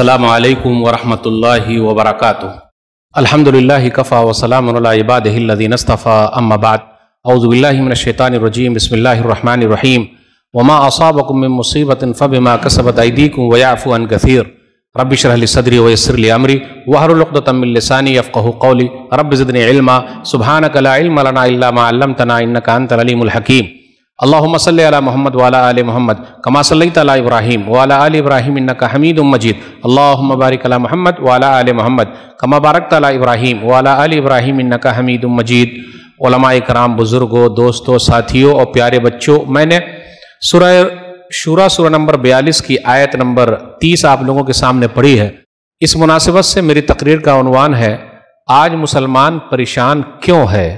असलकम वरहमतुल्लाहि वबरकातुह अल्हम्दुलिल्लाहि कफ़ा वसलाम इबादीनस्तफ़ा अम्माबाद अउज़बिल्लिमिनशैतानिर्रजीम बसमीम वमा असाबकुम मिन फ़बिमा कसबत अयदीकुम वयाफ़ु अन कसीर रब्बि सदरी वयस्सिर अमरी वहलुल उक़दतम मिन लिसानी यफ़क़हू क़ौली रब्बि ज़िदनी इल्मा सुब्हानक ला इल्म लना इल्ला मा अल्लमतना इन्नका अंतल अलीमुल हकीम अल्लाहुम्म सल्लि अला मोहम्मद वाला आल मोहम्मद कमा सल्लैत अला इब्राहीम वाला आल इब्राहीम इन्नका हमीदुम मजीद अल्लाहुम्म बारिक अला मोहम्मद वाला आल मोहम्मद कमा बारकत अला इब्राहीम वाला आल इब्राहीम इन्नका हमीदुम मजीद उलमा कराम बुज़ुर्गों दोस्तों साथियों और प्यारे बच्चों मैंने सूरह शूरा सूरा नंबर बयालीस की आयत नंबर तीस आप लोगों के सामने पढ़ी है इस मुनासिबत से मेरी तकरीर का उनवान है आज मुसलमान परेशान क्यों है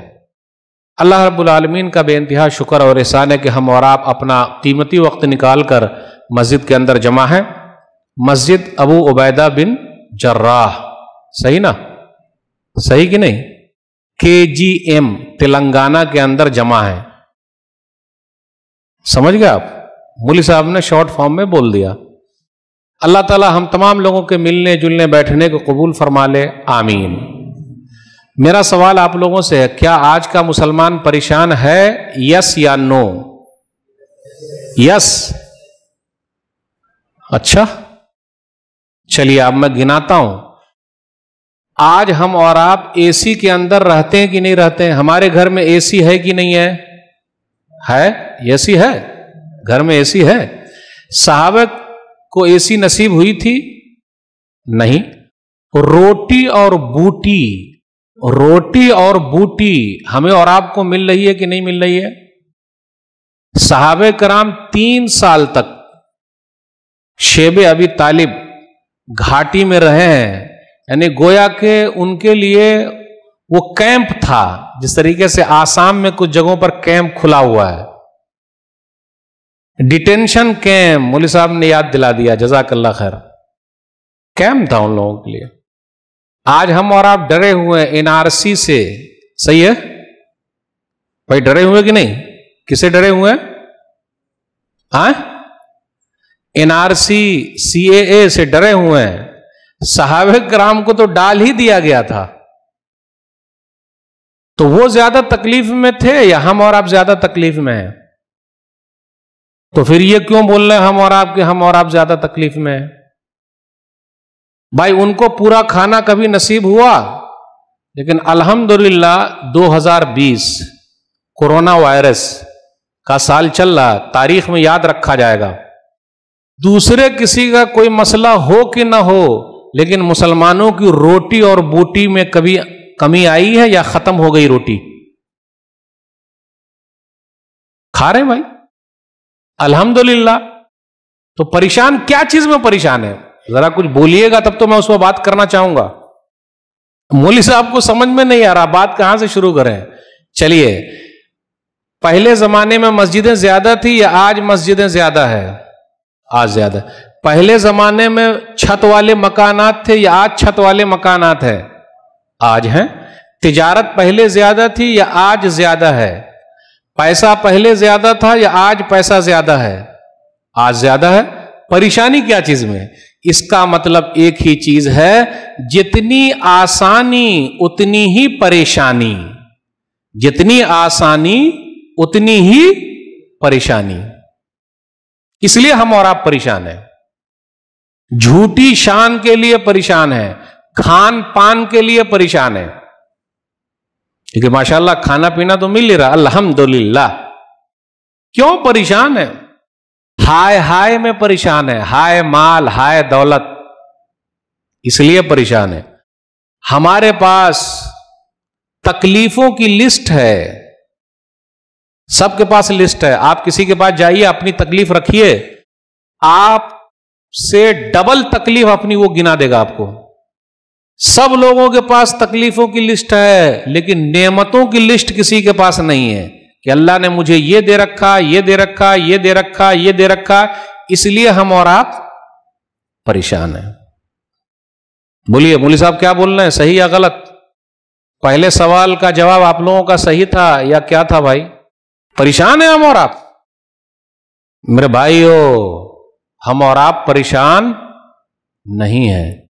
अल्लाह रब्बुल आलमीन का बेानतहा शुक्र और एहसान है कि हम और आप अपना कीमती वक्त निकाल कर मस्जिद के अंदर जमा है। मस्जिद अबू उबैदा बिन जर्राह। सही ना? सही कि नहीं? के जी एम तेलंगाना के अंदर जमा है। समझ गए आप? मुली साहब ने शॉर्ट फॉर्म में बोल दिया। अल्लाह ताला हम तमाम लोगों के मिलने, जुलने, बैठने को कबूल फरमा ले। आमीन। मेरा सवाल आप लोगों से है, क्या आज का मुसलमान परेशान है? यस या नो यस अच्छा। चलिए अब मैं गिनाता हूँ। आज हम और आप एसी के अंदर रहते हैं कि नहीं रहते हैं? हमारे घर में एसी है कि नहीं है? है? एसी है घर में एसी है। साहब को एसी नसीब हुई थी? नहीं। रोटी और बूटी रोटी और बूटी हमें और आपको मिल रही है कि नहीं मिल रही है? साहब कराम तीन साल तक शेब अभी तालिब घाटी में रहे हैं। यानी गोया के उनके लिए वो कैंप था, जिस तरीके से आसाम में कुछ जगहों पर कैंप खुला हुआ है। डिटेंशन कैंप, मोली साहब ने याद दिला दिया जजाकल्ला खैर। कैंप था उन लोगों के लिए। आज हम और आप डरे हुए हैं एनआरसी से। सही है? भाई डरे हुए कि नहीं? किसे डरे हुए हैं? हाँ? एनआरसी, सीएए से डरे हुए हैं। साहब ग्राम को तो डाल ही दिया गया था। तो वो ज़्यादा तकलीफ़ में थे या हम और आप ज़्यादा तकलीफ़ में हैं? तो फिर ये क्यों बोल रहे हैं हम और आप के हम और आप ज़्यादा तकलीफ़ में हैं? भाई, उनको पूरा खाना कभी नसीब हुआ? लेकिन अल्हम्दुलिल्लाह 2020 कोरोना वायरस का साल चल रहा, तारीख में याद रखा जाएगा। दूसरे किसी का कोई मसला हो कि ना हो, लेकिन मुसलमानों की रोटी और बूटी में कभी कमी आई है या खत्म हो गई रोटी? खा रहे भाई। अल्हम्दुलिल्लाह। तो परेशान, क्या चीज़ में परेशान है? जरा कुछ बोलिएगा, तब तो मैं उसमें बात करना चाहूँगा। मौली साहब को समझ में नहीं आ रहा, बात कहाँ से शुरू करें? चलिए, पहले जमाने में मस्जिदें ज़्यादा थी या आज मस्जिदें ज़्यादा है? आज ज़्यादा। पहले जमाने में छत वाले मकानात थे या आज छत वाले मकानात है? आज हैं। तिजारत पहले ज़्यादा थी या आज ज़्यादा है? पैसा पहले ज़्यादा था या आज पैसा ज़्यादा है? आज ज़्यादा है। परेशानी क्या चीज़ में? इसका मतलब एक ही चीज़ है, जितनी आसानी, उतनी ही परेशानी। जितनी आसानी, उतनी ही परेशानी। इसलिए हम और आप परेशान हैं? झूठी शान के लिए परेशान है खान पान के लिए परेशान है। क्योंकि माशाल्लाह खाना पीना तो मिल ही रहा, अल्हम्दुलिल्लाह। क्यों परेशान है? हाय हाय में परेशान है, हाय माल, हाय दौलत। इसलिए परेशान है। हमारे पास तकलीफों की लिस्ट है। सबके पास लिस्ट है। आप किसी के पास जाइए, अपनी तकलीफ़ रखिए। आप से डबल तकलीफ़ अपनी वो गिना देगा आपको। सब लोगों के पास तकलीफों की लिस्ट है, लेकिन नेमतों की लिस्ट किसी के पास नहीं है। कि अल्लाह ने मुझे ये दे रखा, ये दे रखा, ये दे रखा, ये दे रखा, इसलिए हम और आप परेशान हैं। बोलिए, मोली साहब क्या बोल रहे हैं? सही या गलत? पहले सवाल का जवाब आप लोगों का सही था या क्या था भाई? परेशान है हम और आप? मेरे भाइयों, हम और आप परेशान नहीं है।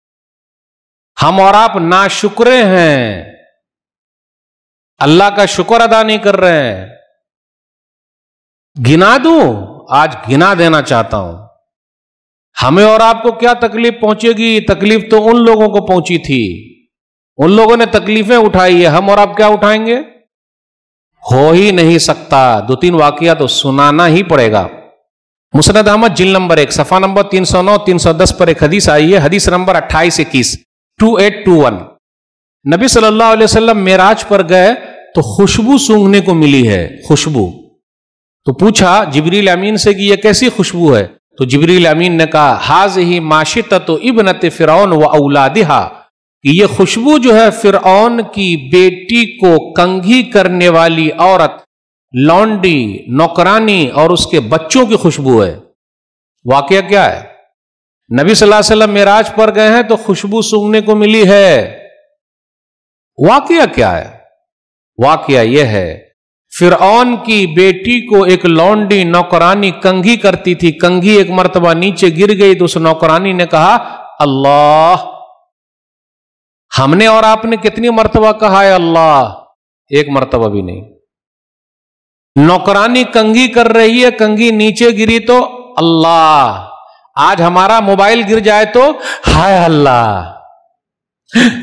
हम और आप ना शुक्रे हैं। अल्लाह का शुक्र अदा नहीं कर रहे हैं। गिना दू? आज गिना देना चाहता हूँ। हमें और आपको क्या तकलीफ़ पहुंचेगी? तकलीफ़ तो उन लोगों को पहुँची थी। उन लोगों ने तकलीफें उठाई है। हम और आप क्या उठाएँगे? हो ही नहीं सकता। दो तीन वाकिया तो सुनाना ही पड़ेगा। मुसरद अहमद, जिल नंबर एक, सफ़ा नंबर 309 310 पर एक हदीस आई है। हदीस नंबर अट्ठाईस, इक्कीस टू एट टू वन नबी वसल्लम मेराज पर गए तो खुशबू सूंघने को मिली है। खुशबू। तो पूछा जिबरील अमीन से कि यह कैसी खुशबू है? तो जिबरील अमीन ने कहा हाज ही माशित तो इबनत फिर व औलादिहा। कि ये खुशबू जो है फिर की बेटी को कंघी करने वाली औरत, लौंडी, नौकरानी और उसके बच्चों की खुशबू है। वाक्य क्या है? नबी सल्लल्लाहु अलैहि वसल्लम मेराज पर गए हैं तो खुशबू सूंघने को मिली है। वाक्य क्या है? वाक्य यह है फिर की बेटी को एक लौंडी नौकरानी कंघी करती थी। कंघी एक मर्तबा नीचे गिर गई तो उस नौकरानी ने कहा, अल्लाह, हमने और आपने कितनी मर्तबा कहा है अल्लाह? एक मर्तबा भी नहीं। नौकरानी कंगी कर रही है कंगी नीचे गिरी तो अल्लाह, आज हमारा मोबाइल गिर जाए तो हाय अल्लाह,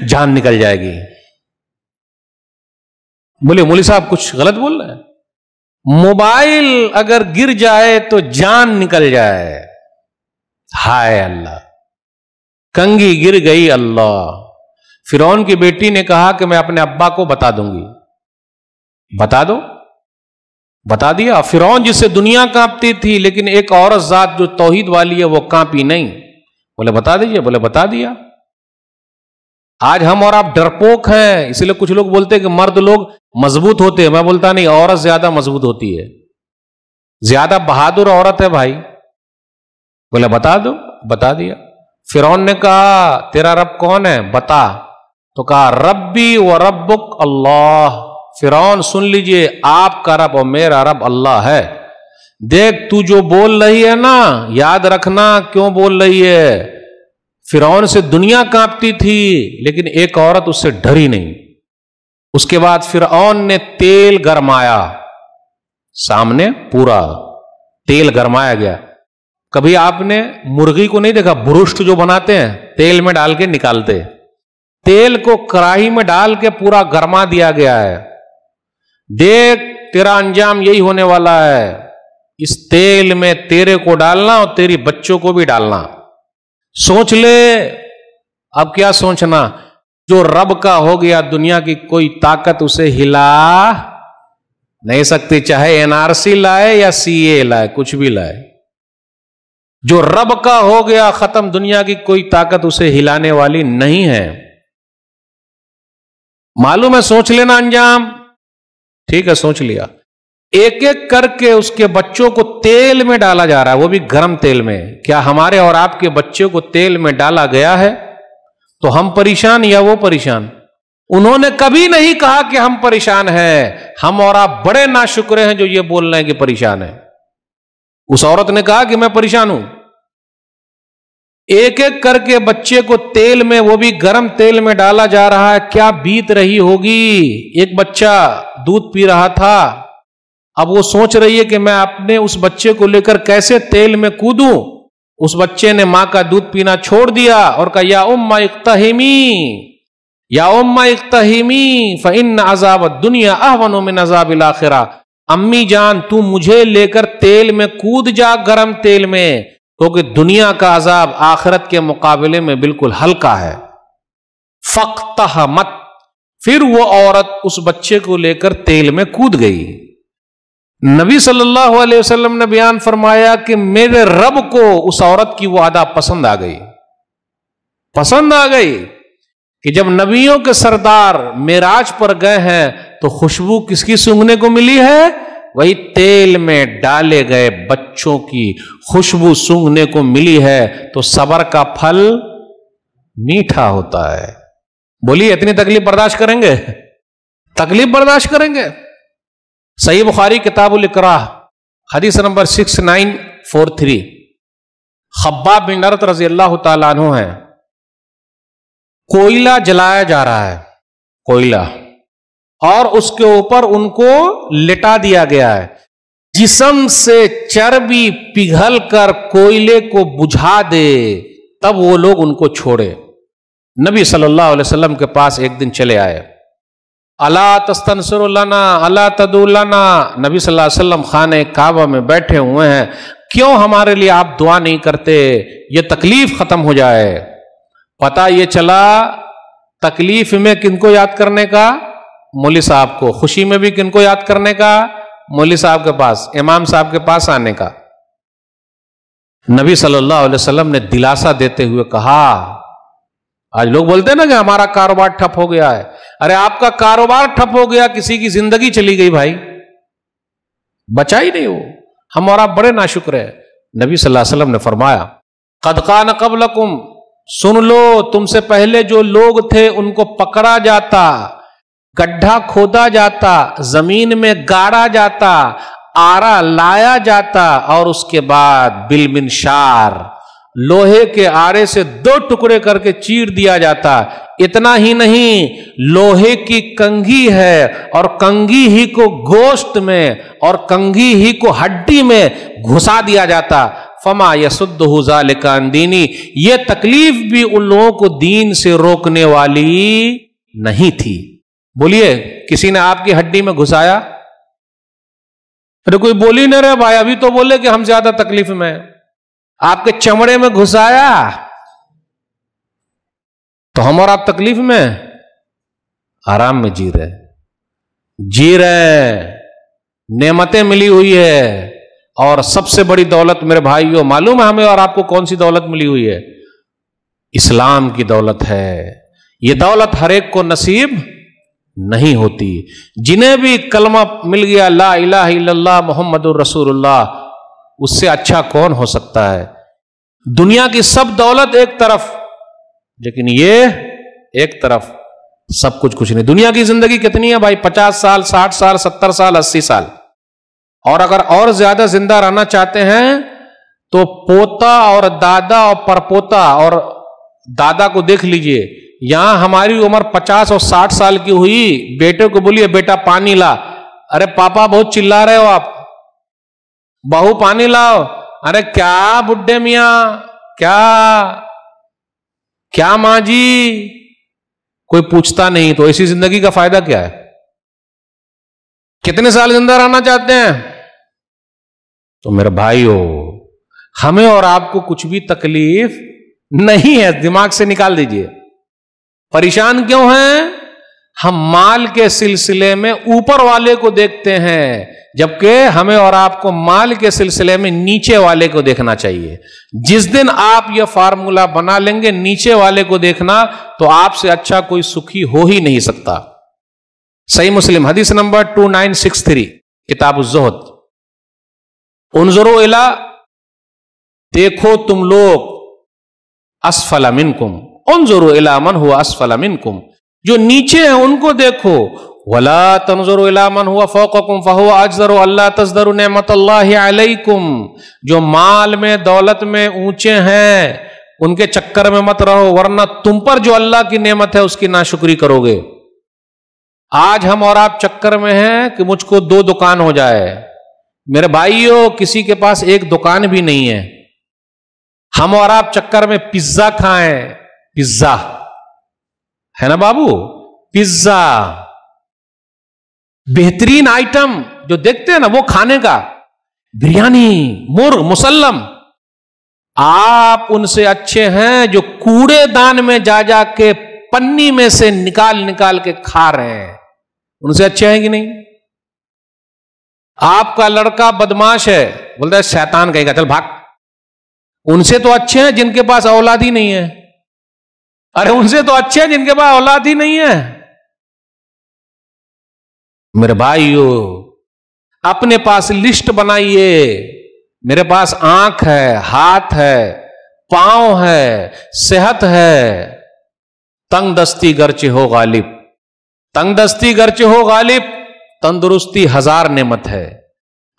जान निकल जाएगी। बोले मोली साहब, कुछ गलत बोल रहे हैं? मोबाइल अगर गिर जाए तो जान निकल जाए। हाय अल्लाह। कंगी गिर गई अल्लाह। फिर की बेटी ने कहा कि मैं अपने अब्बा को बता दूँगी। बता दो। बता दिया। फिर जिससे दुनिया कांपती थी, लेकिन एक औरत जात जो तोहिद वाली है, वो कांपी नहीं। बोले, बता दीजिए, बोले, बता दिया। आज हम और आप डरपोक हैं, इसलिए कुछ लोग बोलते हैं कि मर्द लोग मज़बूत होते हैं। मैं बोलता नहीं, औरत ज़्यादा मज़बूत होती है। ज़्यादा बहादुर औरत है भाई। बोले, बता दो, बता दिया। फिर ने कहा, तेरा रब कौन है? बता। तो कहा, रब्बी व रब्बुक अल्लाह। फिरौन, सुन लीजिए, आपका रब और मेरा रब अल्लाह है। देख, तू जो बोल रही है ना, याद रखना क्यों बोल रही है? फिरौन से दुनिया कांपती थी, लेकिन एक औरत उससे डरी नहीं। उसके बाद फिरौन ने तेल गरमाया। सामने पूरा तेल गरमाया गया। कभी आपने मुर्गी को नहीं देखा? बुरुष्ट जो बनाते हैं, तेल में डाल के निकालते। तेल को कढ़ाई में डाल के पूरा गरमा दिया गया है। देख, तेरा अंजाम यही होने वाला है। इस तेल में तेरे को डालना और तेरी बच्चों को भी डालना। सोच ले। अब क्या सोचना? जो रब का हो गया दुनिया की कोई ताकत, उसे हिला नहीं सकती। चाहे एनआरसी लाए या सीए लाए, कुछ भी लाए। जो रब का हो गया खत्म, दुनिया की कोई ताकत, उसे हिलाने वाली नहीं है। मालूम है, सोच लेना अंजाम। ठीक है, सोच लिया। एक एक करके उसके बच्चों को तेल में डाला जा रहा है, वो भी गर्म तेल में। क्या हमारे और आपके बच्चों को तेल में डाला गया है? तो हम परेशान या वो परेशान? उन्होंने कभी नहीं कहा कि हम परेशान हैं। हम और आप बड़े नाशुक्र हैं जो ये बोल रहे हैं कि परेशान है। उस औरत ने कहा कि मैं परेशान हूँ। एक एक करके बच्चे को तेल में, वो भी गर्म तेल में डाला जा रहा है। क्या बीत रही होगी? एक बच्चा दूध पी रहा था अब वो सोच रही है कि मैं अपने उस बच्चे को लेकर कैसे तेल में कूदू? उस बच्चे ने माँ का दूध पीना छोड़ दिया और कहा, या उम्मा इख्तहिमी या उम्मा इख्तहिमी फ़िन अजाब दुनिया अहवनों में नजाब आखिरा। अम्मी जान, तू मुझे लेकर तेल में कूद जा, गर्म तेल में, क्योंकि तो दुनिया का अजाब आखिरत के मुकाबले में बिल्कुल हल्का है। फक्त मत फिर वो औरत उस बच्चे को लेकर तेल में कूद गई। नबी सल्लल्लाहु अलैहि वसल्लम ने बयान फरमाया कि मेरे रब को उस औरत की वो अदा पसंद आ गई। पसंद आ गई कि जब नबियों के सरदार मेराज पर गए हैं तो खुशबू किसकी सूंघने को मिली है? वही तेल में डाले गए बच्चों की खुशबू सूंघने को मिली है तो सबर का फल मीठा होता है। बोलिए, इतनी तकलीफ़ बर्दाश्त करेंगे? तकलीफ़ बर्दाश्त करेंगे? सही बुखारी, किताबुल इकरा हदीस number six nine four three. खब्बा बिन नरत रज़ी अल्लाह तु है। कोयला जलाया जा रहा है, कोयला, और उसके ऊपर उनको लिटा दिया गया है। जिसम से चर्बी पिघल कर कोयले को बुझा दे, तब वो लोग उनको छोड़े। नबी सल्लल्लाहु अलैहि वसल्लम के पास एक दिन चले आए। अला तस्तनसरना अला तदुलना। नबी सल्लल्लाहु अलैहि वसल्लम खाने काबा में बैठे हुए हैं। क्यों हमारे लिए आप दुआ नहीं करते? ये तकलीफ़ खत्म हो जाए। पता ये चला, तकलीफ़ में किनको याद करने का? मौली साहब को। खुशी में भी किनको याद करने का? मौली साहब के पास, इमाम साहब के पास आने का। नबी सल्लल्लाहु अलैहि वसल्लम ने दिलासा देते हुए कहा आज लोग बोलते हैं ना कि हमारा कारोबार ठप हो गया है। अरे आपका कारोबार ठप हो गया, किसी की ज़िंदगी चली गई भाई। बचा ही नहीं वो। हम और आप बड़े नाशुक्र है। नबी सल्लल्लाहु अलैहि वसल्लम ने फरमाया कदकान कबलकुम, सुन लो, तुमसे पहले जो लोग थे उनको पकड़ा जाता, गड्ढा खोदा जाता, ज़मीन में गाड़ा जाता, आरा लाया जाता, और उसके बाद बिलमिनशार लोहे के आरे से दो टुकड़े करके चीर दिया जाता इतना ही नहीं, लोहे की कंघी है और कंघी ही को गोश्त में और कंघी ही को हड्डी में घुसा दिया जाता। फमा यसुद्द दीनी ये तकलीफ़ भी उन लोगों को दीन से रोकने वाली नहीं थी। बोलिए, किसी ने आपकी हड्डी में घुसाया? अरे कोई बोल ही नहीं रहे भाई, अभी तो बोले कि हम ज़्यादा तकलीफ़ में आपके चमड़े में घुसाया। तो हम और आप तकलीफ़ में आराम में जी रहे जी रहे नेमतें मिली हुई है। और सबसे बड़ी दौलत मेरे भाइयों, मालूम है हमें और आपको कौन सी दौलत मिली हुई है? इस्लाम की दौलत है। यह दौलत हर एक को नसीब नहीं होती। जिन्हें भी कलमा मिल गया, ला इला मोहम्मद रसूलुल्लाह उससे अच्छा कौन हो सकता है? दुनिया की सब दौलत एक तरफ़, लेकिन ये एक तरफ़ सब कुछ कुछ नहीं। दुनिया की ज़िंदगी कितनी है भाई? पचास साल, साठ साल, सत्तर साल, अस्सी साल। और अगर और ज़्यादा ज़िंदा रहना चाहते हैं तो पोता और दादा और परपोता और दादा को देख लीजिए। यहाँ हमारी उम्र पचास और साठ साल की हुई। बेटे को बोलिए, बेटा, पानी ला। अरे, पापा बहुत चिल्ला रहे हो आप। बहू पानी लाओ। अरे क्या बुढ़े मिया? क्या? क्या माँ जी? कोई पूछता नहीं तो ऐसी ज़िंदगी का फ़ायदा क्या है? कितने साल ज़िंदा रहना चाहते हैं? तो मेरे भाई हो हमें और आपको कुछ भी तकलीफ़ नहीं है, दिमाग से निकाल दीजिए। परेशान क्यों हैं? हम माल के सिलसिले में ऊपर वाले को देखते हैं जबकि हमें और आपको माल के सिलसिले में नीचे वाले को देखना चाहिए। जिस दिन आप यह फार्मूला बना लेंगे नीचे वाले को देखना तो आपसे अच्छा कोई सुखी हो ही नहीं सकता। सही मुस्लिम, हदीस number two nine six three, किताब जोहद उनजरो इला, देखो तुम लोग, असफल असफला मिनकुम। उनजरो इलामन हुआ असफला मिनकुम। जो नीचे हैं उनको देखो वला तनजर इलामन हुआ फ़ोकुम फ़हुआ अजर अल्लाह नमत अलैकुम जो माल में दौलत में ऊँचे हैं उनके चक्कर में मत रहो वरना तुम पर जो अल्लाह की नेमत है उसकी नाशुक्री करोगे आज हम और आप चक्कर में हैं कि मुझको दो दुकान हो जाए मेरे भाइयों किसी के पास एक दुकान भी नहीं है हम और आप चक्कर में पिज्जा खाएँ पिज्जा है ना बाबू पिज्जा बेहतरीन आइटम जो देखते हैं ना, वो खाने का। बिरयानी मुर्ग मुसल्लम। आप उनसे अच्छे हैं जो कूड़ेदान में जा जा के पन्नी में से निकाल निकाल के खा रहे हैं। उनसे अच्छे हैं कि नहीं? आपका लड़का बदमाश है, बोलता है, शैतान कहेगा, चल भाग। उनसे तो अच्छे हैं जिनके पास औलाद ही नहीं है। अरे, उनसे तो अच्छे हैं जिनके पास औलाद ही नहीं है। मेरे भाइयों, अपने पास लिस्ट बनाइए। मेरे पास आँख है, हाथ है, पाँव है, सेहत है। तंग दस्ती गर्चे हो गालिब। तंग दस्ती गर्चे हो गालिब। तंदुरुस्ती हज़ार नेमत है।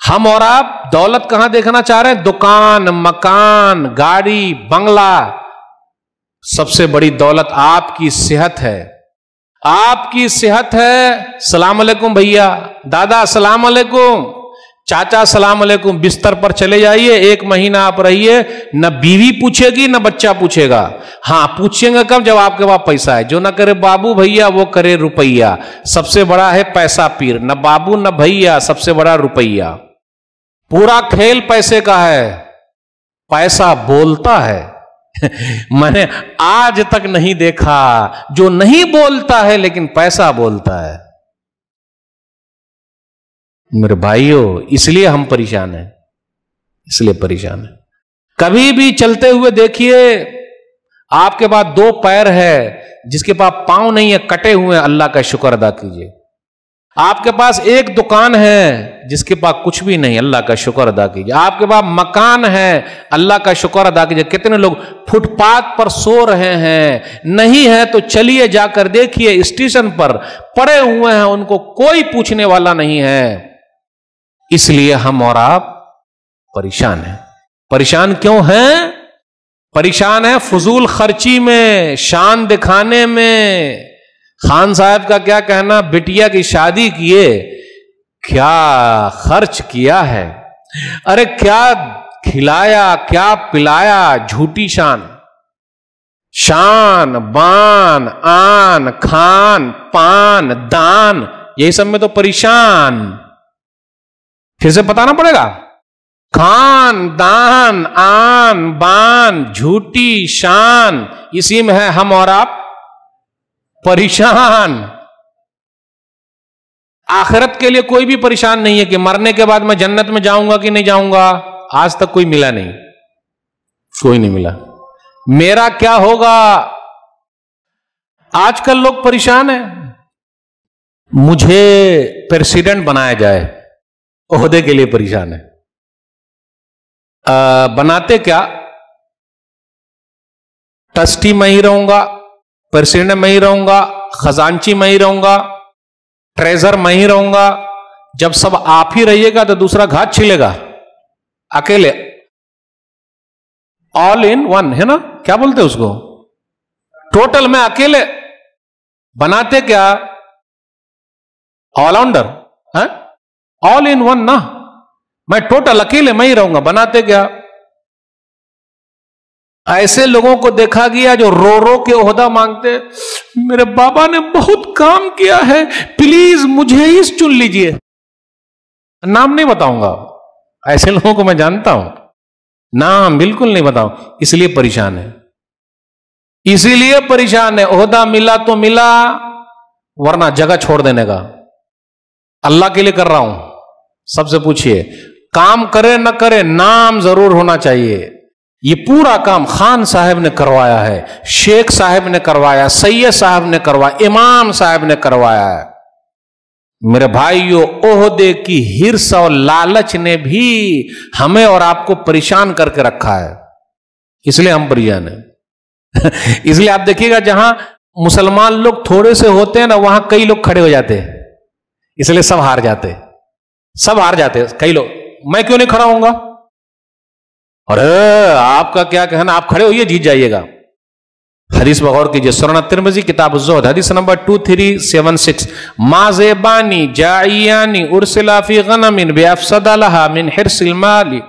हम और आप दौलत कहाँ देखना चाह रहे हैं? दुकान, मकान, गाड़ी, बंगला। सबसे बड़ी दौलत आपकी सेहत है। आपकी सेहत है, सलाम अलैकुम भैया। दादा, सलाम अलैकुम। चाचा, सलाम अलैकुम। बिस्तर पर चले जाइए, एक महीना आप रहिए। न बीवी पूछेगी, न बच्चा पूछेगा। हाँ पूछेंगे कब? जब आपके पास पैसा है। जो ना करे बाबू भैया, वो करे रुपया। सबसे बड़ा है पैसा पीर। न बाबू, न भैया, सबसे बड़ा रुपया। पूरा खेल पैसे का है। पैसा बोलता है। मैंने आज तक नहीं देखा, जो नहीं बोलता है, लेकिन पैसा बोलता है। मेरे भाइयों, इसलिए हम परेशान हैं। इसलिए परेशान है। कभी भी चलते हुए देखिए, आपके पास दो पैर है, जिसके पास पाँव नहीं है, कटे हुए अल्लाह का शुक्र अदा कीजिए। आपके पास एक दुकान है जिसके पास कुछ भी नहीं, अल्लाह का शुक्र अदा कीजिए। आपके पास मकान है, अल्लाह का शुक्र अदा कीजिए। कितने लोग फुटपाथ पर सो रहे हैं, नहीं है तो चलिए जाकर देखिए स्टेशन पर। पड़े हुए हैं, उनको कोई पूछने वाला नहीं है। इसलिए हम और आप परेशान हैं। परेशान क्यों हैं? परेशान है फजूल खर्ची में, शान दिखाने में। खान साहब का क्या कहना, बिटिया की शादी किए, क्या खर्च किया है? अरे क्या खिलाया, क्या पिलाया, झूठी शान? शान, बान, आन, खान, पान, दान यही सब में तो परेशान। फिर से बताना पड़ेगा। खान, दान, आन, बान, झूठी शान इसी में है हम और आप। परेशान। आखिरत के लिए कोई भी परेशान नहीं है कि मरने के बाद मैं जन्नत में जाऊँगा कि नहीं जाऊँगा। आज तक कोई मिला नहीं। कोई नहीं मिला। मेरा क्या होगा? आजकल लोग परेशान है। मुझे प्रेसिडेंट बनाया जाए। ओहदे के लिए परेशान है। आ, बनाते क्या? ट्रस्टी मैं ही रहूँगा। प्रेसिडेंट मैं ही रहूँगा, खजांची मैं ही रहूँगा, ट्रेजर मैं ही रहूँगा। जब सब आप ही रहिएगा तो दूसरा घाट छिलेगा। अकेले। ऑल इन वन है ना? क्या बोलते उसको? टोटल में अकेले। बनाते क्या? ऑलराउंडर है? ऑल इन वन ना? मैं टोटल अकेले मैं ही रहूँगा। बनाते क्या? ऐसे लोगों को देखा गया जो रो रो के ओहदा मांगते, मेरे बाबा ने बहुत काम किया है, प्लीज़ मुझे ही चुन लीजिए। नाम नहीं बताऊँगा। ऐसे लोगों को मैं जानता हूँ। नाम बिल्कुल नहीं बताऊँ। इसलिए परेशान है। इसीलिए परेशान है। ओहदा मिला तो मिला, वरना जगह छोड़ देने का। अल्लाह के लिए कर रहा हूँ। सबसे पूछिए, काम करे न करे नाम ज़रूर होना चाहिए। ये पूरा काम खान साहब ने करवाया है, शेख साहब ने करवाया, सैयद साहब ने करवाया, इमाम साहब ने करवाया है। मेरे भाइयों, ओहदे की हिरस और लालच ने भी हमें और आपको परेशान करके रखा है। इसलिए हम परेशान है। इसलिए आप देखिएगा जहाँ मुसलमान लोग थोड़े से होते हैं ना, वहाँ कई लोग खड़े हो जाते हैं। इसलिए सब हार जाते सब हार जाते कई लोग। मैं क्यों नहीं खड़ा होऊँगा? अरे आपका क्या कहना? आप खड़े होइए, जीत जाइएगा. हदीस बगौर कीजिए। सुरना तिरमजी, किताब जोहद हदीस number two three seven six माजेबानी जाइयानी उर्सिलाफी गनमिन बेअफसदलहा मिन हिरसिल माली,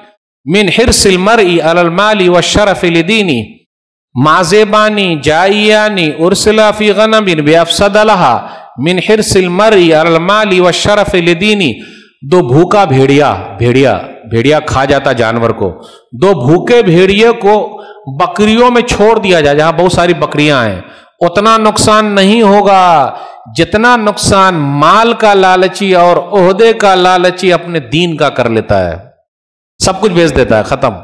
मिन हिरसिल मरई अलल माली व शरफ लिदीनी। माजेबानी जाइयानी उर्सिलाफी गनमिन बेअफसदलहा मिन हिरसिल मरई अलल माली व शरफ लिदीनी। दो भूखा भेड़िया भेड़िया। भेड़िया खा जाता जानवर को। दो भूखे भेड़िए को बकरियों में छोड़ दिया जाए, जहाँ बहुत सारी बकरियाँ हैं। उतना नुकसान नहीं होगा। जितना नुकसान माल का लालची और ओहदे का लालची अपने दीन का कर लेता है। सब कुछ बेच देता है, खत्म।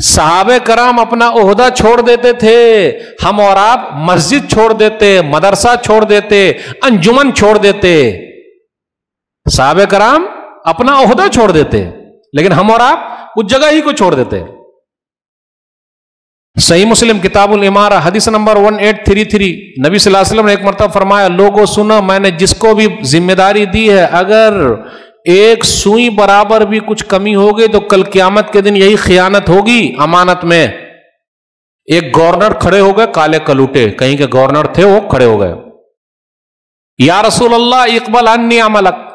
साहब कराम अपना ओहदा छोड़ देते थे। हम और आप मस्जिद छोड़ देते, मदरसा छोड़ देते, अंजुमन छोड़ देते। साहब कराम अपना ओहदा छोड़ देते। लेकिन हम और आप उस जगह ही को छोड़ देते हैं। सही मुस्लिम किताबुल इमारा, हदीस number one eight three three नबी वसल्लम ने एक मरतब फरमाया, लोगों, सुनो, मैंने जिसको भी ज़िम्मेदारी दी है, अगर एक सुई बराबर भी कुछ कमी हो गई तो कल क्यामत के दिन यही खयानत होगी अमानत में। एक गवर्नर खड़े हो गए, काले कलूटे, कहीं के गवर्नर थे, वो खड़े हो गए। या रसूल अल्लाह इकबल अन्नी अमलक।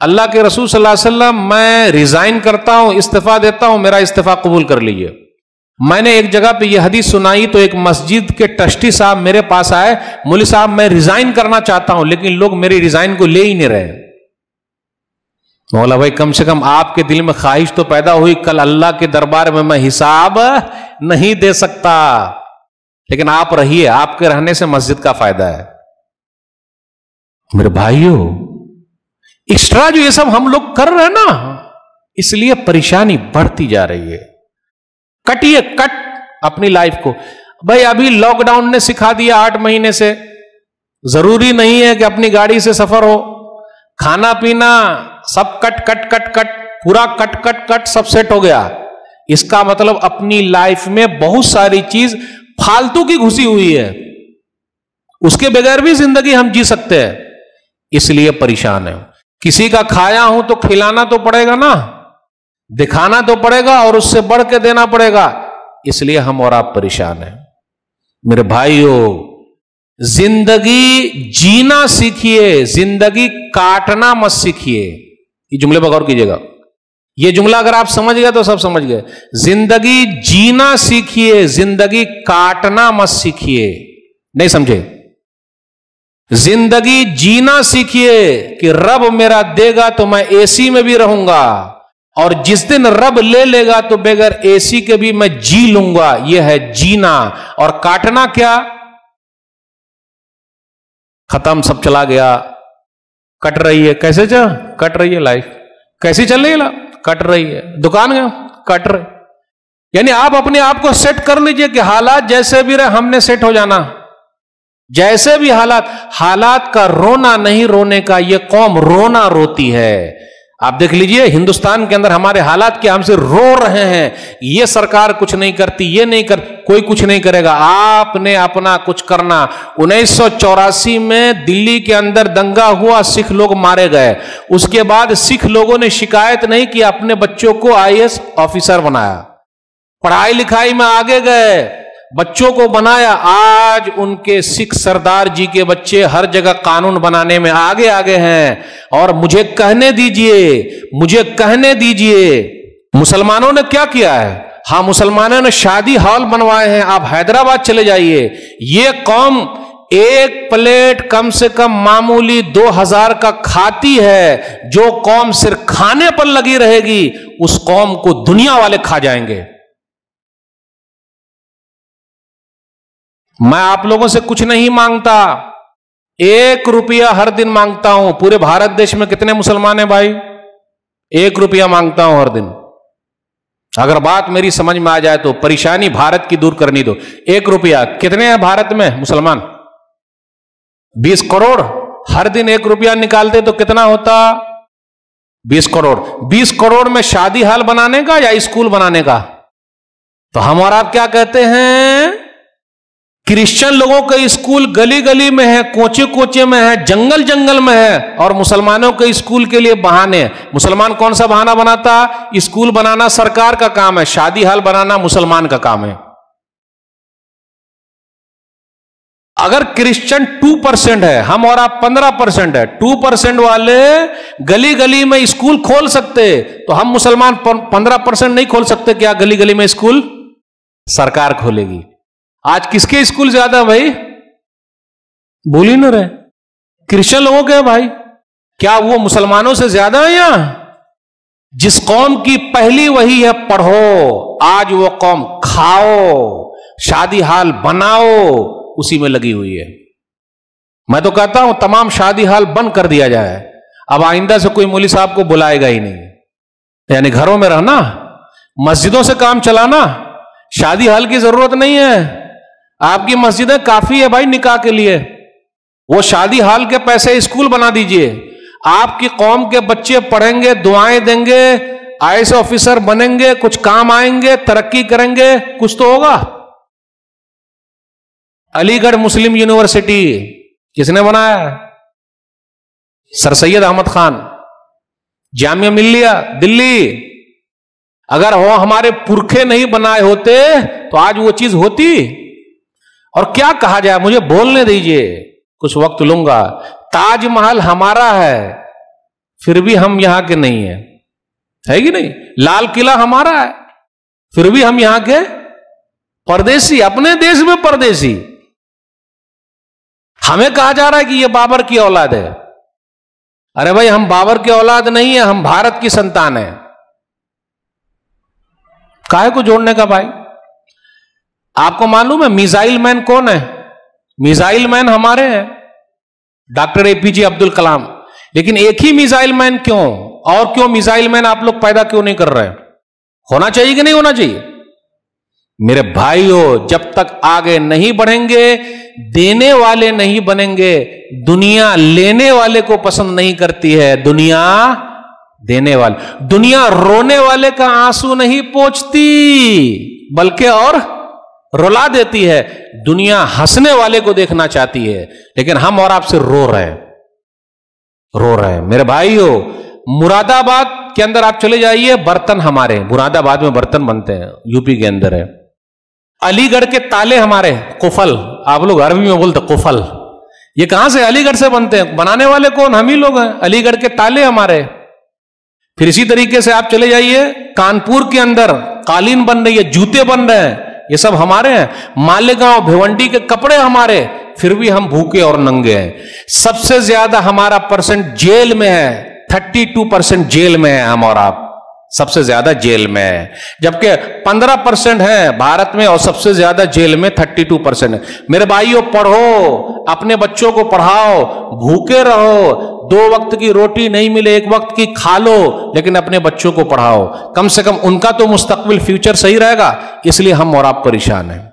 अल्लाह के रसूल सल्लल्लाहु अलैहि वसल्लम, मैं रिजाइन करता हूँ, इस्तीफा देता हूँ, मेरा इस्तीफा कबूल कर लीजिए। मैंने एक जगह पे यह हदीस सुनाई तो एक मस्जिद के ट्रस्टी साहब मेरे पास आए, मोली साहब, मैं रिजाइन करना चाहता हूँ, लेकिन लोग मेरी रिजाइन को ले ही नहीं रहे। मौला भाई, कम से कम आपके दिल में ख्वाहिश तो पैदा हुई, कल अल्लाह के दरबार में मैं हिसाब नहीं दे सकता। लेकिन आप रहिए, आपके रहने से मस्जिद का फ़ायदा है। मेरे भाइयों एक्स्ट्रा जो ये सब हम लोग कर रहे हैं ना, इसलिए परेशानी बढ़ती जा रही है। कटिए कट अपनी लाइफ को। भाई, अभी लॉकडाउन ने सिखा दिया आठ महीने से। ज़रूरी नहीं है कि अपनी गाड़ी से सफ़र हो। खाना पीना सब कट कट कट कट, पूरा कट कट कट सब सेट हो गया। इसका मतलब अपनी लाइफ में बहुत सारी चीज़ फालतू की घुसी हुई है। उसके बगैर भी ज़िंदगी हम जी सकते हैं। इसलिए परेशान है। किसी का खाया हूँ तो खिलाना तो पड़ेगा ना, दिखाना तो पड़ेगा और उससे बढ़ के देना पड़ेगा। इसलिए हम और आप परेशान हैं। मेरे भाइयों, ज़िंदगी जीना सीखिए, ज़िंदगी काटना मत सीखिए। ये जुमले पर गौर कीजिएगा। ये जुमला अगर आप समझ गए तो सब समझ गए। ज़िंदगी जीना सीखिए, ज़िंदगी काटना मत सीखिए। नहीं समझे? ज़िंदगी जीना सीखिए कि रब मेरा देगा तो मैं एसी में भी रहूँगा, और जिस दिन रब ले लेगा तो बगैर एसी के भी मैं जी लूँगा। यह है जीना। और काटना क्या? खत्म, सब चला गया। कट रही है। कैसे जा? कट रही है लाइफ कैसी चल रही है कट रही है। दुकान गया? कट रही। यानी आप अपने आप को सेट कर लीजिए कि हालात जैसे भी रहे, हमने सेट हो जाना। जैसे भी हालात हालात का रोना नहीं रोने का यह कौम रोना रोती है। आप देख लीजिए, हिंदुस्तान के अंदर हमारे हालात के हमसे रो रहे हैं। ये सरकार कुछ नहीं करती, ये नहीं कर, कोई कुछ नहीं करेगा। आपने अपना कुछ करना। उन्नीस सौ चौरासी में दिल्ली के अंदर दंगा हुआ, सिख लोग मारे गए। उसके बाद सिख लोगों ने शिकायत नहीं की, अपने बच्चों को आईएएस ऑफिसर बनाया। पढ़ाई लिखाई में आगे गए। बच्चों को बनाया। आज उनके सिख सरदार जी के बच्चे हर जगह कानून बनाने में आगे आगे हैं। और मुझे कहने दीजिए, मुझे कहने दीजिए, मुसलमानों ने क्या किया है? हाँ मुसलमानों ने शादी हॉल बनवाए हैं। आप हैदराबाद चले जाइए। ये कौम एक प्लेट कम से कम मामूली दो हज़ार का खाती है। जो कौम सिर्फ़ खाने पर लगी रहेगी, उस कौम को दुनिया वाले खा जाएँगे। मैं आप लोगों से कुछ नहीं माँगता। एक रुपया हर दिन माँगता हूँ। पूरे भारत देश में कितने मुसलमान हैं भाई? एक रुपया माँगता हूँ हर दिन। अगर बात मेरी समझ में आ जाए तो परेशानी भारत की दूर करनी दो। एक रुपया। कितने हैं भारत में मुसलमान? बीस करोड़। हर दिन एक रुपया निकालते तो कितना होता? बीस करोड़। बीस करोड़ में शादी हाल बनाने का या स्कूल बनाने का? तो हम और आप क्या कहते हैं? क्रिश्चियन लोगों का स्कूल गली गली में है कोचे कोचे में है जंगल जंगल में है और मुसलमानों के स्कूल के लिए बहाने मुसलमान कौन सा बहाना बनाता? स्कूल बनाना सरकार का काम है, शादी हाल बनाना मुसलमान का काम है। अगर क्रिश्चियन टू परसेंट है, हम और आप पंद्रह परसेंट है, टू परसेंट वाले गली गली में स्कूल खोल सकते तो हम मुसलमान पंद्रह परसेंट नहीं खोल सकते क्या गली गली में स्कूल? सरकार खोलेगी। आज किसके स्कूल ज़्यादा भाई? बोल ही ना रहे। क्रिश्चियन लोगों के भाई। क्या वो मुसलमानों से ज़्यादा है या जिस कौम की पहली वही है, पढ़ो। आज वो कौम खाओ, शादी हाल बनाओ, उसी में लगी हुई है। मैं तो कहता हूँ, तमाम शादी हाल बंद कर दिया जाए। अब आइंदा से कोई मोली साहब को बुलाएगा ही नहीं। यानी घरों में रहना, मस्जिदों से काम चलाना, शादी हाल की ज़रूरत नहीं है। आपकी मस्जिदें काफ़ी है भाई निकाह के लिए। वो शादी हाल के पैसे स्कूल बना दीजिए। आपकी कौम के बच्चे पढ़ेंगे, दुआएँ देंगे आई ऑफिसर बनेंगे, कुछ काम आएँगे, तरक्की करेंगे, कुछ तो होगा। अलीगढ़ मुस्लिम यूनिवर्सिटी किसने बनाया सर सैयद अहमद खान। जामिया मिलिया दिल्ली। अगर वो हमारे पुरखे नहीं बनाए होते तो आज वो चीज़ होती। और क्या कहा जाए? मुझे बोलने दीजिए। कुछ वक्त लूँगा। ताजमहल हमारा है, फिर भी हम यहाँ के नहीं है। है कि नहीं? लाल किला हमारा है, फिर भी हम यहाँ के परदेसी अपने देश में परदेसी हमें कहा जा रहा है कि यह बाबर की औलाद है। अरे भाई, हम बाबर की औलाद नहीं है, हम भारत की संतान है। काहे को जोड़ने का भाई? आपको मालूम है, मिसाइल मैन कौन है? मिसाइल मैन हमारे हैं। Doctor APJ Abdul Kalam. लेकिन एक ही मिसाइल मैन क्यों? और क्यों मिसाइल मैन आप लोग पैदा क्यों नहीं कर रहे होना चाहिए कि नहीं होना चाहिए? मेरे भाइयों, जब तक आगे नहीं बढ़ेंगे, देने वाले नहीं बनेंगे, दुनिया लेने वाले को पसंद नहीं करती है, दुनिया देने वाले। दुनिया रोने वाले का आँसू नहीं पोछती, बल्कि और रुला देती है। दुनिया हंसने वाले को देखना चाहती है, लेकिन हम और आपसे रो रहे हैं। रो रहे हैं। मेरे भाई हो, मुरादाबाद के अंदर आप चले जाइए, बर्तन हमारे मुरादाबाद में बर्तन बनते हैं, यूपी के अंदर है। अलीगढ़ के ताले हमारे कुफल। आप लोग अरबी में बोलते कुफल। ये कहाँ से अलीगढ़ से बनते हैं? बनाने वाले कौन? हम ही लोग हैं। अलीगढ़ के ताले हमारे फिर इसी तरीके से आप चले जाइए, कानपुर के अंदर कालीन बन रही है, जूते बन रहे हैं। ये सब हमारे हैं। मालेगांव भिवंडी के कपड़े हमारे, फिर भी हम भूखे और नंगे हैं। सबसे ज़्यादा हमारा परसेंट जेल में है, थर्टी टू परसेंट जेल में है हम और आप। सबसे ज़्यादा जेल में है। जबकि पंद्रह परसेंट है भारत में और सबसे ज़्यादा जेल में थर्टी टू परसेंट है। मेरे भाइयों, पढ़ो, अपने बच्चों को पढ़ाओ, भूखे रहो दो वक्त की रोटी नहीं मिले, एक वक्त की खा लो, लेकिन अपने बच्चों को पढ़ाओ। कम से कम उनका तो मुस्तकबिल फ्यूचर सही रहेगा, इसलिए हम और आप परेशान हैं।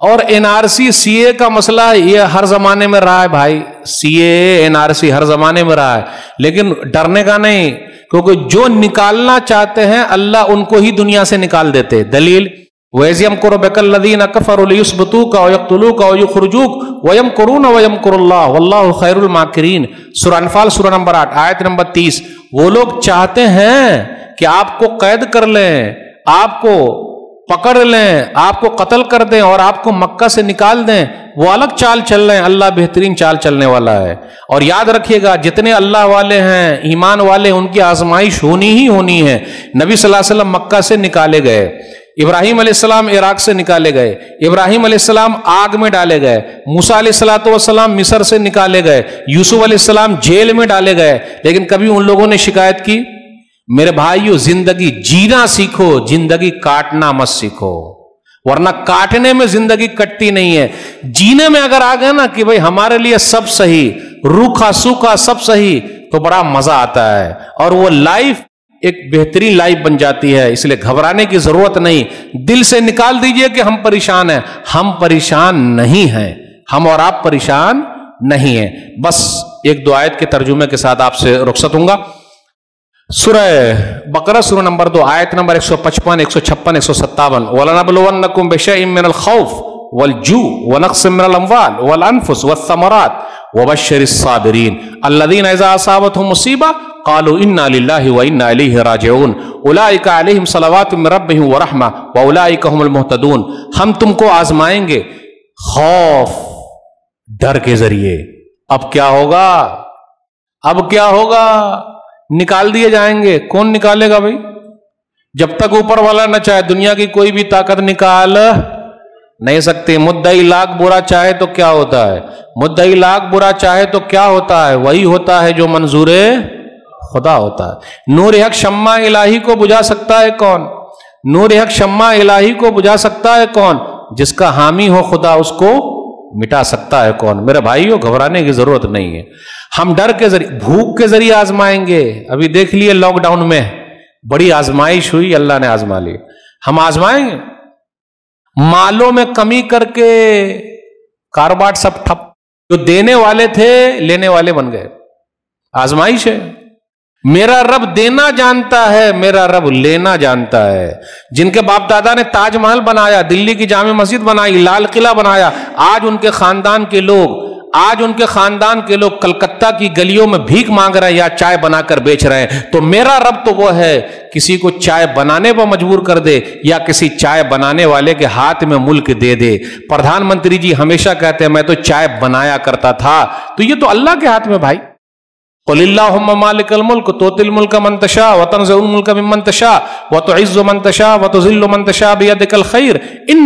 और एनआरसी, सीए का मसला ये हर जमाने में रहा है भाई। सीए, एनआरसी हर जमाने में रहा है, लेकिन डरने का नहीं, क्योंकि जो निकालना चाहते हैं, अल्लाह उनको ही दुनिया से निकाल देते दलील वैजियम करो बेकल्लदीन अकफरुलबतू का यकतलू का वयम करून वयम करुल्ला वल्लाह सुरनफाल सुर नंबर आठ आयत नंबर तीस वो लोग चाहते हैं कि आपको कैद कर लें आपको पकड़ लें आपको कत्ल कर दें और आपको मक्का से निकाल दें वो अलग चाल चल रहे हैं अल्लाह बेहतरीन चाल चलने वाला है और याद रखिएगा जितने अल्लाह वाले हैं ईमान वाले उनकी आजमाइश होनी ही होनी है नबी सल्लल्लाहु अलैहि वसल्लम मक्का से निकाले गए इब्राहिम अलैहिस्सलाम इराक से निकाले गए। इब्राहिम अलैहिस्सलाम आग में डाले गए। मूसा अलैहिस्सलाम मिस्र से निकाले गए। यूसुफ अलैहिस्सलाम जेल में डाले गए। लेकिन कभी उन लोगों ने शिकायत की? मेरे भाइयों, ज़िंदगी जीना सीखो, ज़िंदगी काटना मत सीखो। वरना काटने में ज़िंदगी कटती नहीं है। जीने में अगर आ गए ना कि भाई हमारे लिए सब सही रूखा सूखा सब सही तो बड़ा मज़ा आता है। और वो लाइफ एक बेहतरीन लाइफ बन जाती है, इसलिए घबराने की ज़रूरत नहीं। दिल से निकाल दीजिए कि हम परेशान हैं। हम परेशान नहीं हैं। हम और आप परेशान नहीं हैं। बस एक दो आयत के तर्जुमे के साथ आपसे रुखसत हूँगा सुरह बकरा सुर नंबर दो, आयत नंबर एक सौ पचपन, एक सौ छप्पन, एक सौ सत्तावन। बिशैइन खौफ वल जू वनक्स मिनल अमवाल वल अनफुस वस्समरात हम तुमको आजमाएँगे खौफ डर के ज़रिए अब क्या होगा अब क्या होगा निकाल दिए जाएँगे कौन निकालेगा भाई जब तक ऊपर वाला न चाहे दुनिया की कोई भी ताकत निकाल नहीं सकती। मुद्दई लाख बुरा चाहे तो क्या होता है? मुद्दई लाख बुरा चाहे तो क्या होता है? वही होता है जो मंजूर खुदा होता है। नूर हक शम्मा इलाही को बुझा सकता है कौन? नूर हक शम्मा इलाही को बुझा सकता है कौन? जिसका हामी हो खुदा, उसको मिटा सकता है कौन? मेरे भाइयों, घबराने की ज़रूरत नहीं है। हम डर के ज़रिए, भूख के ज़रिए आजमाएँगे। अभी देख लिए लॉकडाउन में। बड़ी आजमाइश हुई, अल्लाह ने आजमा ली। हम आजमाएँगे? मालों में कमी करके कारोबार सब ठप, जो देने वाले थे, लेने वाले बन गए। आजमाइश है। मेरा रब देना जानता है, मेरा रब लेना जानता है। जिनके बाप दादा ने ताजमहल बनाया, दिल्ली की जामे मस्जिद बनाई, लाल किला बनाया, आज उनके खानदान के लोग आज उनके खानदान के लोग कलकत्ता की गलियों में भीख मांग रहे हैं या चाय बनाकर बेच रहे हैं। तो मेरा रब तो वो है, किसी को चाय बनाने पर मजबूर कर दे या किसी चाय बनाने वाले के हाथ में मुल्क दे दे। प्रधानमंत्री जी हमेशा कहते हैं, मैं तो चाय बनाया करता था। तो ये तो अल्लाह के हाथ में भाई। मुल्क मुल्क मंतशा इन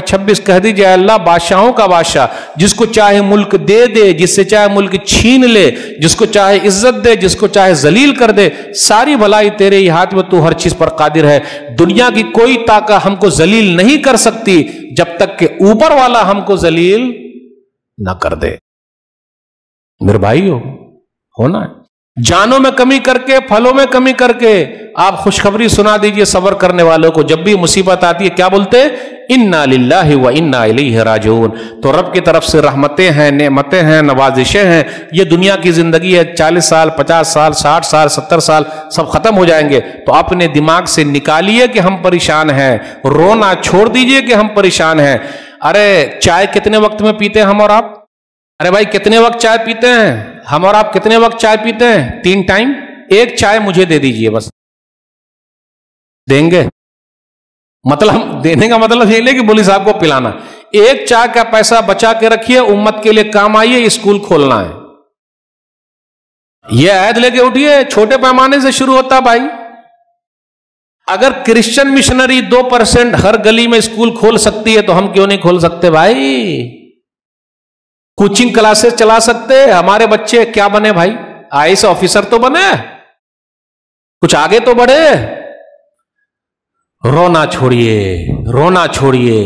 छब्बीस, कह दीजिए बादशाहों का बादशाह, जिसको चाहे मुल्क दे दे, जिससे चाहे मुल्क छीन ले, जिसको चाहे इज़्ज़त दे, जिसको चाहे जलील कर दे, सारी भलाई तेरे ही हाथ में, तू हर चीज़ पर कादिर है। दुनिया की कोई ताकत हमको जलील नहीं कर सकती, जब तक के ऊपर वाला हमको जलील ना कर दे। मेरे भाई हो, होना है। जानों में कमी करके, फलों में कमी करके, आप खुशखबरी सुना दीजिए सबर करने वालों को। जब भी मुसीबत आती है, क्या बोलते इन्ना लिल्लाहि व इन्ना राजिऊन। तो रब की तरफ़ से रहमतें हैं, नेमतें हैं, नवाजिशें हैं। ये दुनिया की ज़िंदगी है, चालीस साल, पचास साल, साठ साल, सत्तर साल, सब खत्म हो जाएँगे। तो अपने दिमाग से निकालिए कि हम परेशान हैं। रोना छोड़ दीजिए कि हम परेशान हैं। अरे, चाय कितने वक्त में पीते हैं हम और आप? अरे भाई, कितने वक्त चाय पीते हैं? हम और आप कितने वक्त चाय पीते हैं? तीन टाइम? एक चाय मुझे दे दीजिए बस। देंगे? मतलब देने का मतलब ये कि बोली साहब को पिलाना। एक चाय का पैसा बचा के रखिए, उम्मत के लिए काम आइए, स्कूल खोलना है। यह ऐद लेके उठिए, छोटे पैमाने से शुरू होता भाई। अगर क्रिश्चियन मिशनरी दो परसेंट हर गली में स्कूल खोल सकती है तो हम क्यों नहीं खोल सकते भाई? कोचिंग क्लासेस चला सकते हैं। हमारे बच्चे क्या बने भाई? आई ऑफिसर तो बने। कुछ आगे तो बढ़े। रोना छोड़िए रोना छोड़िए।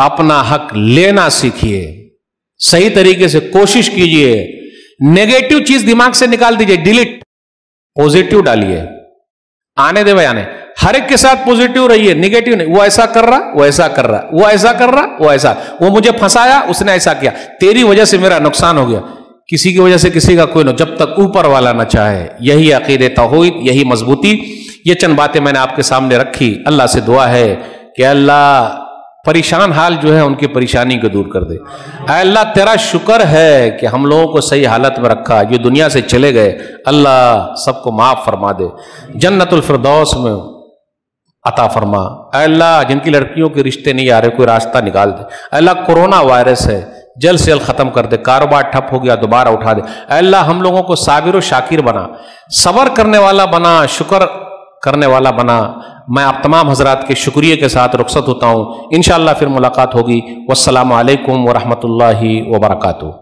अपना हक लेना सीखिए। सही तरीके से कोशिश कीजिए। नेगेटिव चीज़ दिमाग से निकाल दीजिए, डिलीट। पॉजिटिव डालिए। आने दे भाई, आने। हर एक के साथ पॉजिटिव रहिए निगेटिव नहीं। वो ऐसा कर रहा, वो ऐसा कर रहा, वो ऐसा कर रहा, वो ऐसा। वो मुझे फंसाया, उसने ऐसा किया। तेरी वजह से मेरा नुकसान हो गया। किसी की वजह से किसी का कोई ना जब तक ऊपर वाला ना चाहे। यही अकीद तोहिद, यही मजबूती। ये चंद बातें मैंने आपके सामने रखी। अल्लाह से दुआ है कि अल्लाह परेशान हाल जो है, उनकी परेशानी को दूर कर दे। अल्लाह, तेरा शुक्र है कि हम लोगों को सही हालत में रखा। जो दुनिया से चले गए। अल्लाह सबको माफ़ फरमा दे। जन्नतुल फिरदौस में अता फरमा, अल्लाह, जिनकी लड़कियों के रिश्ते नहीं आ रहे, कोई रास्ता निकाल दे। अल्लाह, कोरोना वायरस है, जल्द से जल्द खत्म कर दे, कारोबार ठप हो गया, दोबारा उठा दे। अल्लाह, हम लोगों को साबिर शाकिर बना। सबर करने वाला बना, शुक्र करने वाला बना। मैं आप तमाम हजरात के शुक्रिया के साथ रुख्सत होता हूँ। इन फिर मुलाकात होगी। वालकम वरहमल वर्का